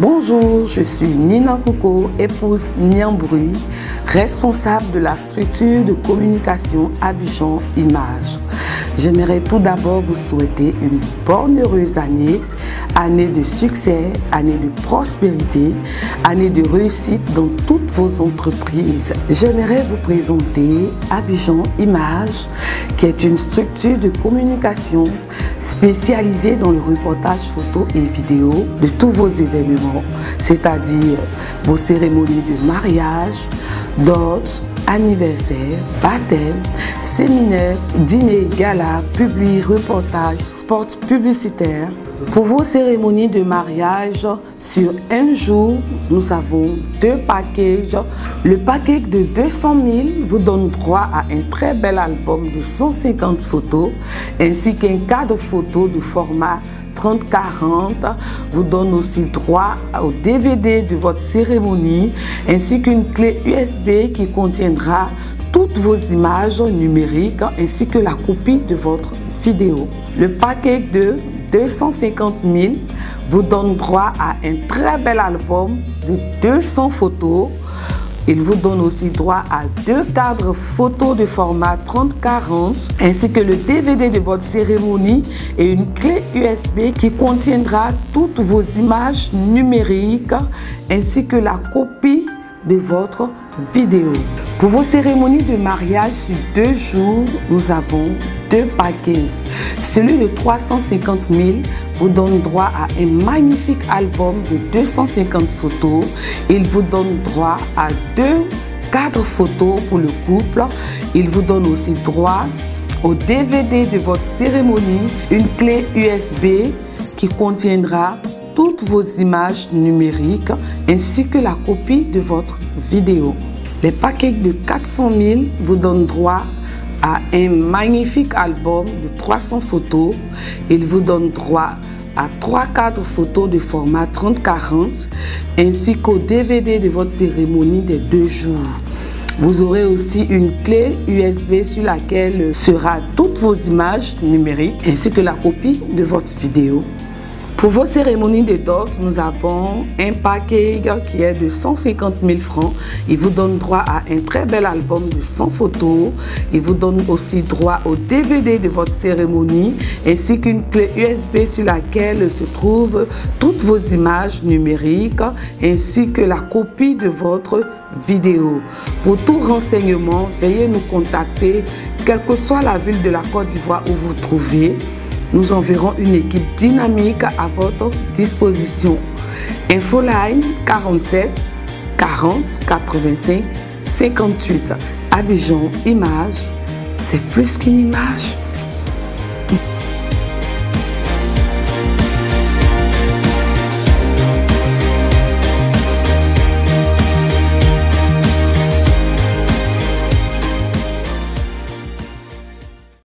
Bonjour, je suis Nina Coco, épouse Niambru, responsable de la structure de communication Abidjan Image. J'aimerais tout d'abord vous souhaiter une bonne heureuse année, année de succès, année de prospérité, année de réussite dans toutes vos entreprises. J'aimerais vous présenter Abidjan Image, qui est une structure de communication spécialisée dans le reportage photo et vidéo de tous vos événements, c'est-à-dire vos cérémonies de mariage, d'hôtes, anniversaire, baptême, séminaire, dîner, gala, publi, reportage, sport publicitaire. Pour vos cérémonies de mariage, sur un jour, nous avons deux packages. Le package de 200 000 vous donne droit à un très bel album de 150 photos ainsi qu'un cadre photo de format 3040 vous donne aussi droit au DVD de votre cérémonie ainsi qu'une clé USB qui contiendra toutes vos images numériques ainsi que la copie de votre vidéo. Le paquet de 250 000 vous donne droit à un très bel album de 200 photos il vous donne aussi droit à deux cadres photos de format 30-40 ainsi que le DVD de votre cérémonie et une clé USB qui contiendra toutes vos images numériques ainsi que la copie de votre Pour vos cérémonies de mariage sur deux jours, nous avons deux paquets. Celui de 350 000 vous donne droit à un magnifique album de 250 photos. Il vous donne droit à deux cadres photos pour le couple. Il vous donne aussi droit au DVD de votre cérémonie, une clé USB qui contiendra toutes vos images numériques ainsi que la copie de votre vidéo. Les paquets de 400 000 vous donnent droit à un magnifique album de 300 photos. Il vous donne droit à trois cadres photos de format 30-40 ainsi qu'au DVD de votre cérémonie des deux jours. Vous aurez aussi une clé USB sur laquelle sera toutes vos images numériques ainsi que la copie de votre vidéo. Pour vos cérémonies de dot, nous avons un paquet qui est de 150 000 francs. Il vous donne droit à un très bel album de 100 photos. Il vous donne aussi droit au DVD de votre cérémonie ainsi qu'une clé USB sur laquelle se trouvent toutes vos images numériques ainsi que la copie de votre vidéo. Pour tout renseignement, veuillez nous contacter, quelle que soit la ville de la Côte d'Ivoire où vous trouvez nous enverrons une équipe dynamique à votre disposition. Infoline 47 40 85 58. Abidjan Image, c'est plus qu'une image.